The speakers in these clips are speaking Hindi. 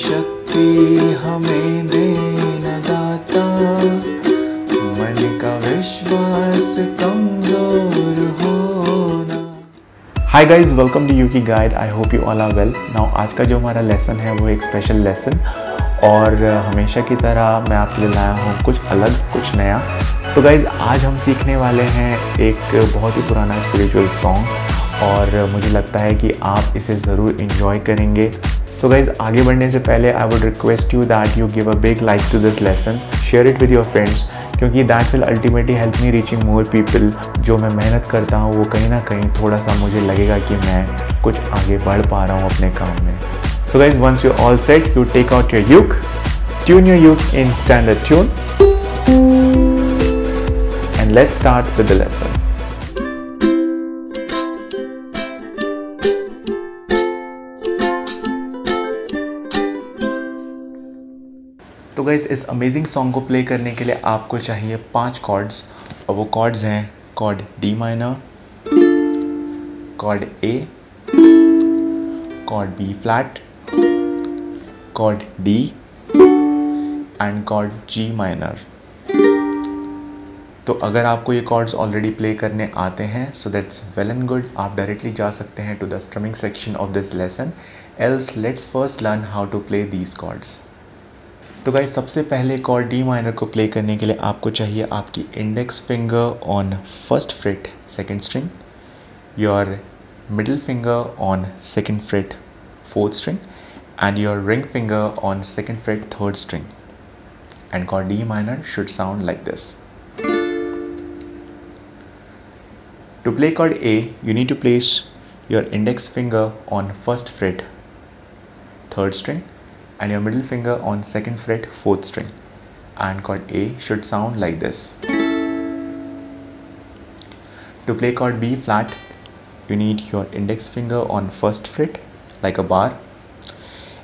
शक्ति हमें देना दाता। मन का विश्वास कमज़ोर होना। Hi guys welcome to U key guide I hope you all are well now आज का जो हमारा लेसन है, वो एक स्पेशल लेसन और हमेशा की तरह मैं आपके लिए लाया हूँ कुछ अलग, कुछ नया। तो गाइज़ आज हम सीखने वाले हैं एक बहुत ही पुराना स्पिरिचुअल सॉन्ग और, मुझे लगता है कि आप इसे ज़रूर इन्जॉय करेंगे। सो गाइज़ आगे बढ़ने से पहले I would request you that you give a big like to this lesson share it with your friends क्योंकि that will ultimately help me reaching more people जो मैं मेहनत करता हूँ वो कहीं ना कहीं थोड़ा सा मुझे लगेगा कि मैं कुछ आगे बढ़ पा रहा हूँ अपने काम में। So guys once you all set you take out your uke, tune your uke in standard tune, and let's start with the lesson. तो गाइज़ इस अमेजिंग सॉन्ग को प्ले करने के लिए आपको चाहिए पाँच कॉर्ड्स और वो कॉर्ड्स हैं chord D minor chord A chord B flat chord D and chord G minor तो अगर आपको ये कॉर्ड्स ऑलरेडी प्ले करने आते हैं so that's well and good आप डायरेक्टली जा सकते हैं to the strumming section of this lesson else let's first learn how to play these chords तो गाइज़ सबसे पहले कॉर्ड डी माइनर को प्ले करने के लिए आपको चाहिए आपकी index finger on first fret second string your middle finger on second fret fourth string and your ring finger on second fret third string and chord D minor should sound like this to play chord A you need to place your index finger on first fret third string and your middle finger on second fret fourth string and chord A should sound like this. To play chord B flat, you need your index finger on first fret like a bar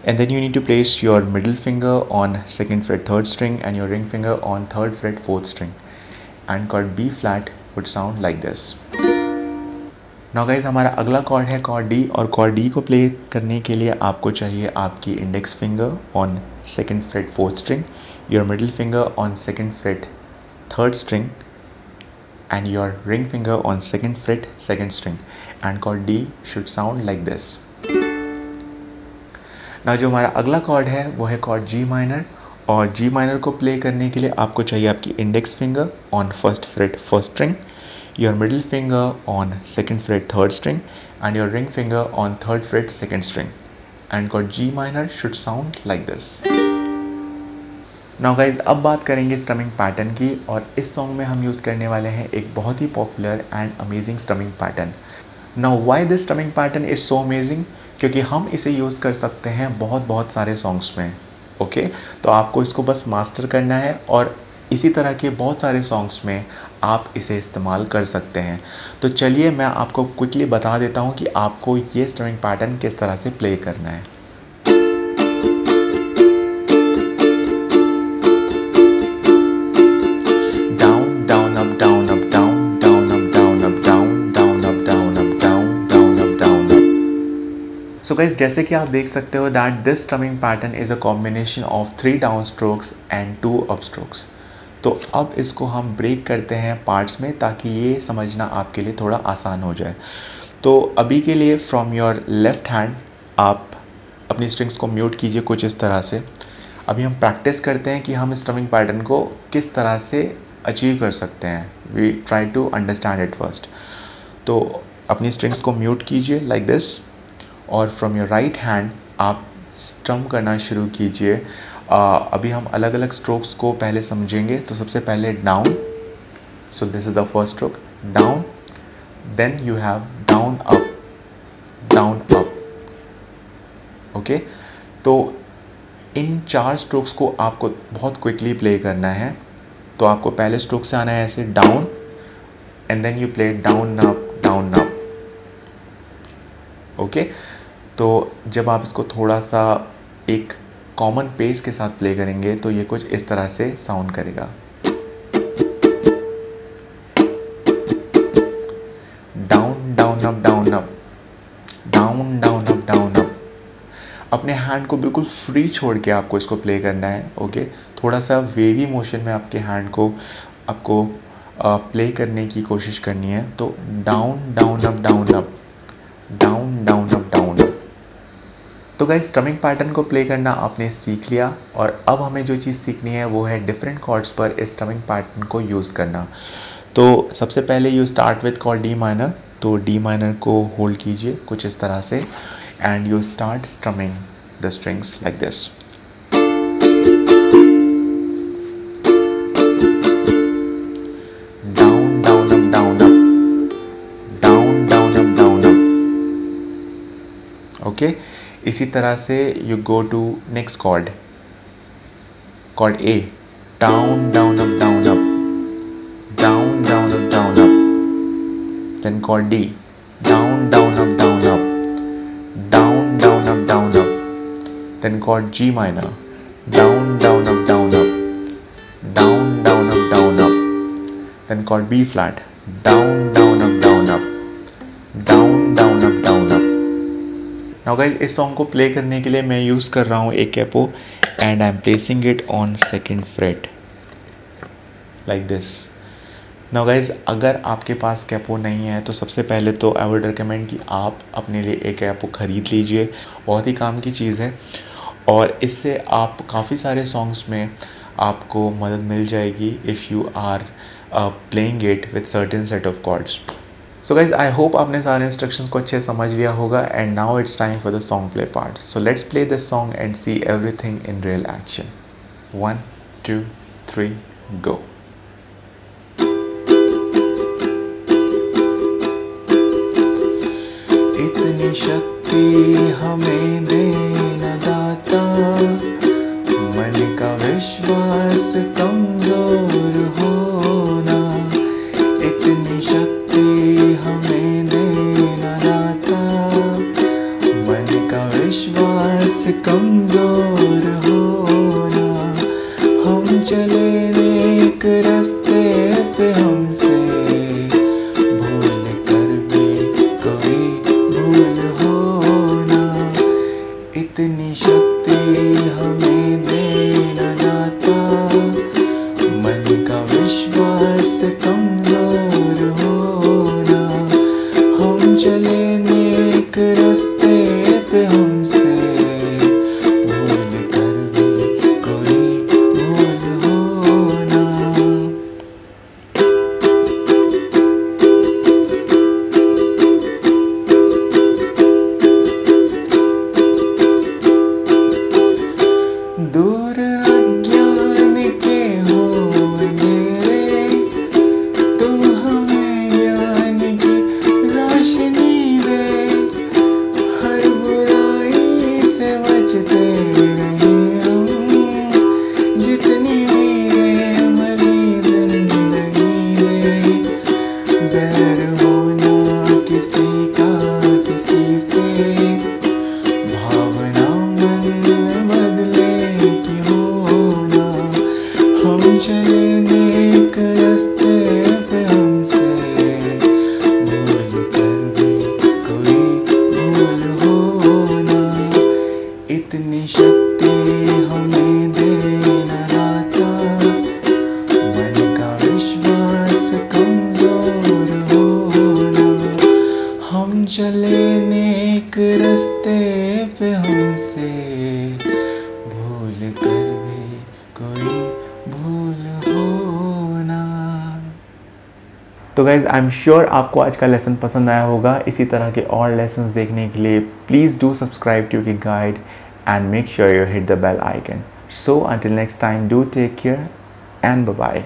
and then you need to place your middle finger on second fret third string and your ring finger on third fret fourth string and chord B flat would sound like this. Now हमारा अगला कॉर्ड है कॉर्ड डी और कॉर्ड डी को प्ले करने के लिए आपको चाहिए आपकी index finger on second fret fourth string your middle finger on second fret third string and your ring finger on second fret second string. And chord D should sound like this. ना जो हमारा अगला कॉर्ड है, वो है कॉर्ड जी माइनर और जी माइनर को प्ले करने के लिए आपको चाहिए आपकी index finger on first fret first string your middle finger on second fret third string and your ring finger on third fret second string and chord G minor should sound like this now guys अब बात करेंगे स्टमिंग पैटर्न की और इस सॉन्ग में हम यूज़ करने वाले हैं एक बहुत ही popular and amazing strumming pattern now why this strumming pattern is so amazing क्योंकि हम इसे यूज़ कर सकते हैं बहुत बहुत सारे सॉन्ग्स में ओके तो आपको इसको बस मास्टर करना है और इसी तरह के बहुत सारे सॉन्ग्स में आप इसे इस्तेमाल कर सकते हैं। तो चलिए मैं आपको क्विकली बता देता हूँ कि आपको ये स्ट्रमिंग पैटर्न किस तरह से प्ले करना है। सो so गाइज़ जैसे कि आप देख सकते हो that this strumming pattern is a combination of three down strokes and two up strokes तो अब इसको हम ब्रेक करते हैं पार्ट्स में ताकि ये समझना आपके लिए थोड़ा आसान हो जाए। तो अभी के लिए फ्रॉम योर लेफ़्ट हैंड आप अपनी स्ट्रिंग्स को म्यूट कीजिए कुछ इस तरह से। अभी हम प्रैक्टिस करते हैं कि हम स्ट्रमिंग पैटर्न को किस तरह से अचीव कर सकते हैं। We try to understand it first तो अपनी स्ट्रिंग्स को म्यूट कीजिए लाइक दिस और फ्रॉम योर राइट हैंड आप स्ट्रम करना शुरू कीजिए। अभी हम अलग अलग स्ट्रोक्स को पहले समझेंगे तो सबसे पहले down so this is the first stroke down then you have down up down up okay तो इन चार स्ट्रोक्स को आपको बहुत क्विकली प्ले करना है तो आपको पहले स्ट्रोक से आना है ऐसे down and then you play down up down up okay तो जब आप इसको थोड़ा सा एक कॉमन पेस के साथ प्ले करेंगे तो ये कुछ इस तरह से साउंड करेगा। Down down up down up down down up down up अपने हैंड को बिल्कुल फ्री छोड़ के आपको इसको प्ले करना है ओके थोड़ा सा वेवी मोशन में आपके हैंड को, आपको प्ले करने की कोशिश करनी है तो down down up down up down down तो गाइज़ स्ट्रमिंग पैटर्न को प्ले करना आपने सीख लिया और अब हमें जो चीज़ सीखनी है, वो है डिफरेंट कॉर्ड्स पर इस स्ट्रमिंग पैटर्न को यूज़ करना। तो सबसे पहले you start with chord D minor तो डी माइनर को होल्ड कीजिए कुछ इस तरह से and you start strumming the strings like this down इसी तरह से you go to next chord chord A down down up down up down down up down up then chord D down down up down up down down up down up then chord G minor down down up down up down down up down up then chord B flat down down up down up down down up down now, guys, इस सॉन्ग को प्ले करने के लिए मैं यूज़ कर रहा हूँ एक capo and I am placing it on second fret like this now guys अगर आपके पास कैपो नहीं है तो सबसे पहले तो आई वुड रिकमेंड कि आप अपने लिए एक कैपो ख़रीद लीजिए। बहुत ही काम की चीज़ है। और इससे आप काफ़ी सारे सॉन्ग्स में आपको मदद मिल जाएगी if you are playing it with certain set of chords so guys I hope आपने सारे इंस्ट्रक्शंस को अच्छे समझ लिया होगा and now it's time for the song play part so let's play this song and see everything in real action one two three go इतनी शक्ति हमें देना चले एक रास्ते पे हमसे। भूल कर भी कोई भूल होना। इतनी शक्ति हमें देना दाता मन का विश्वास कमज़ोर तो गाइज़ आई एम श्योर आपको आज का लेसन पसंद आया होगा। इसी तरह के और लेसन देखने के लिए please do subscribe to key guide and make sure you hit the bell icon so until next time do take care and bye